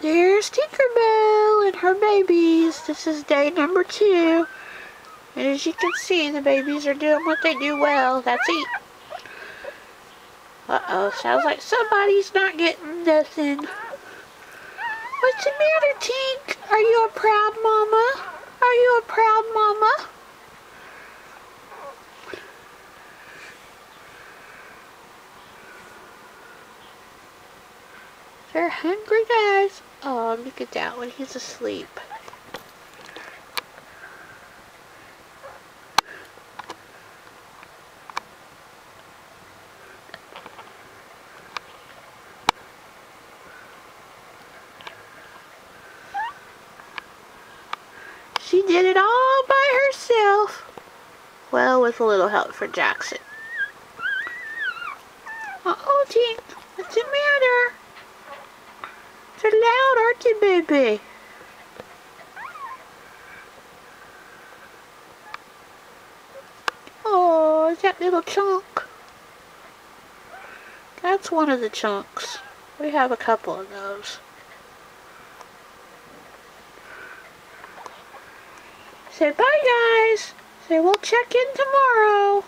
There's Tinkerbell and her babies. This is day number two. And as you can see, the babies are doing what they do well. That's eat. Uh-oh, sounds like somebody's not getting nothing. What's the matter, Tink? Are you a proud mama? Are you a proud mama? They're hungry guys. Oh, look at that one. He's asleep. She did it all by herself. Well, with a little help from Jackson. Uh-oh, Tink. What's the matter? You, baby? Oh, that little chunk. That's one of the chunks. We have a couple of those. Say bye, guys. Say we'll check in tomorrow.